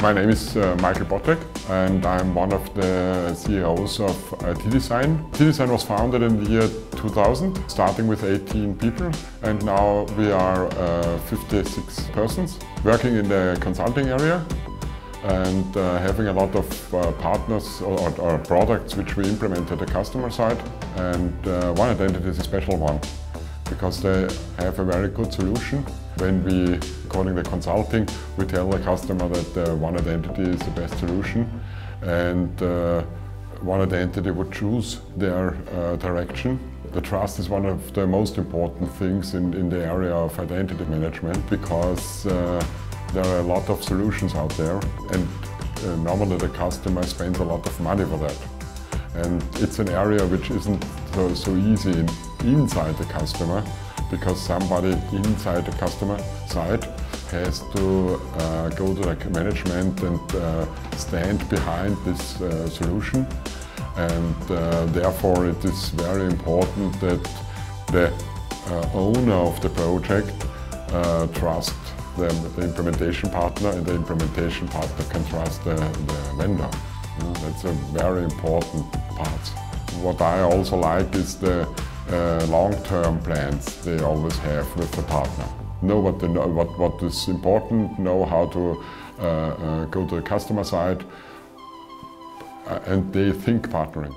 My name is uh, Michael Botek and I'm one of the CEOs of ITdesign. ITdesign was founded in the year 2000, starting with 18 people and now we are uh, 56 persons working in the consulting area and uh, having a lot of uh, partners or, or, products which we implement at the customer side. And uh, One Identity is a special one because they have a very good solution. When we, calling the consulting, we tell the customer that uh, One Identity is the best solution and uh, One Identity would choose their uh, direction. The trust is one of the most important things in, in the area of identity management because there are a lot of solutions out there and uh, normally the customer spends a lot of money for that. And it's an area which isn't so, so easy in, inside the customer because somebody inside the customer side has to uh, go to the management and uh, stand behind this uh, solution. And uh, therefore it is very important that the uh, owner of the project trust the, the, implementation partner and the implementation partner can trust the, the vendor. That's a very important part. What I also like is the uh, long-term plans they always have with the partner. Know what, what, what is important, know how to uh, uh, go to the customer side, uh, and they think partnering.